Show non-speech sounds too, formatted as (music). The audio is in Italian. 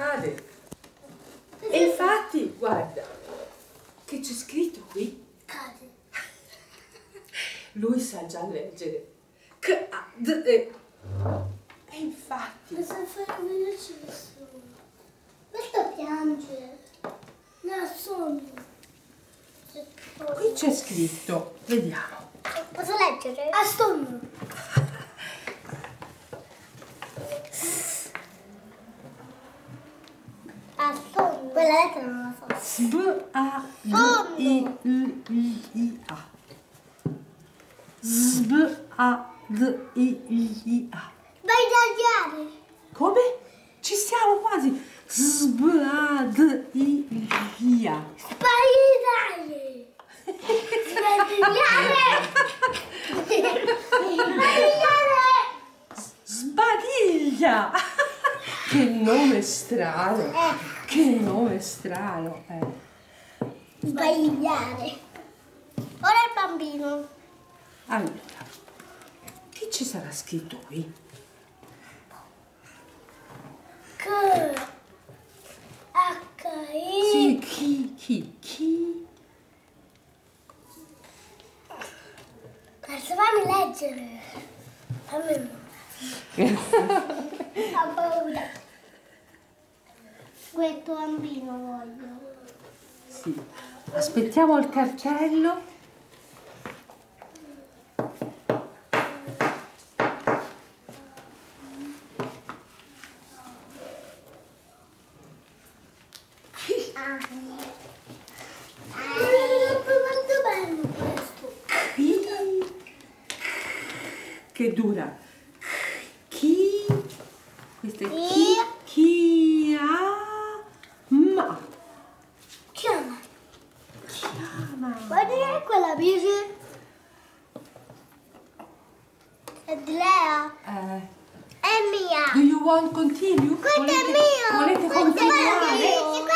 cade. E infatti, guarda, che c'è scritto qui? Cade. Lui sa già leggere. C -a -d -e. e infatti... Ma sa fare nessuno. Questo piange. No, sonno. Qui c'è scritto, vediamo. Posso leggere? A sonno. Quella lettera non la so. S, B, A, D, I, L, I, I, A. S, B, A, D, I, L, I, A. Vai da tagliare. Come? Ci siamo quasi. S, B, A, D, I, L, I, A. Sbagliare. Sbagliare. Sbagliare. Sbadiglia! Che nome strano! Che nome strano! Eh. Sbagliare. Ora il bambino. Allora, che ci sarà scritto qui? K. H. I. Sì, chi, chi, chi? Adesso fammi leggere. Fammi (laughs) Ho paura. Questo bambino voglio. Sì. Aspettiamo il cartello. Ah. Questo. Chi? Che dura. Questo è chi? Chi? A? Ma. Chiama. Chiama. Guarda quella bici. È di Lea. Eh, È mia. do you want continue? Questo è mio. Volete Questo continuare?